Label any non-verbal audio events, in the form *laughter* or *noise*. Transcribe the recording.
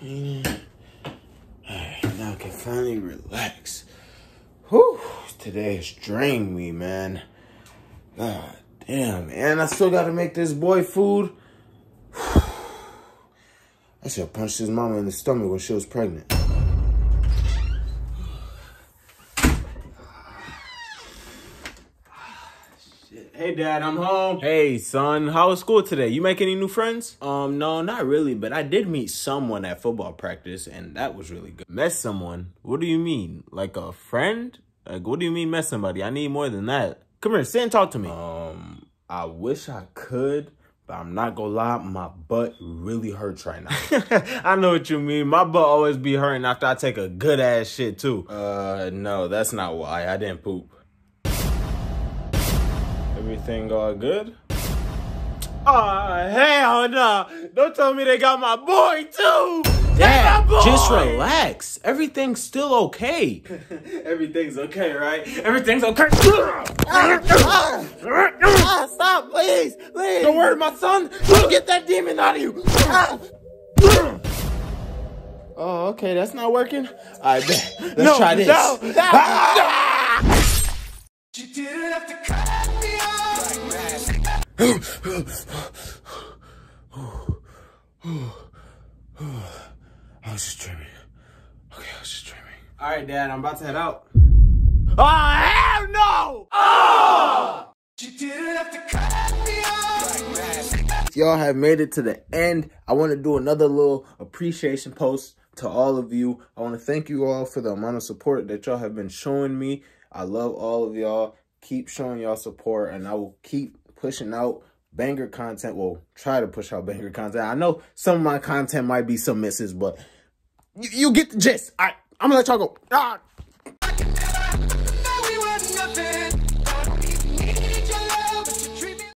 Alright, now I can finally relax. Whew, today has drained me, man. God damn, and I still gotta make this boy food. *sighs* I should have punched his mama in the stomach when she was pregnant. Hey dad, I'm home. Hey son, how was school today? You make any new friends? Um, no, not really, but I did meet someone at football practice and that was really good. Met someone? What do you mean? Like a friend? Like what do you mean met somebody? I need more than that. Come here, sit and talk to me. Um, I wish I could, but I'm not gonna lie, my butt really hurts right now. *laughs* I know what you mean. My butt always be hurting after I take a good ass shit too. Uh, no, that's not why. I didn't poop. Everything all good? Oh, hell no. Don't tell me they got my boy too. Dad, boy. just relax. Everything's still okay. *laughs* Everything's okay, right? Everything's okay. ah, stop, please, please. Don't worry, my son. Don't get that demon out of you. oh, okay, that's not working. I bet. Let's no, try this. No, no, ah! no. I was just dreaming. Okay, I was just dreaming. All right, Dad, I'm about to head out. Oh, hell no! Oh! You didn't have to cut me off. Y'all have made it to the end. I want to do another little appreciation post to all of you. I want to thank you all for the amount of support that y'all have been showing me. I love all of y'all. Keep showing y'all support, and I will keep pushing out banger content. Well, try to push out banger content. I know some of my content might be some misses, but you, you get the gist. Right, I'm going to let y'all go. Ah.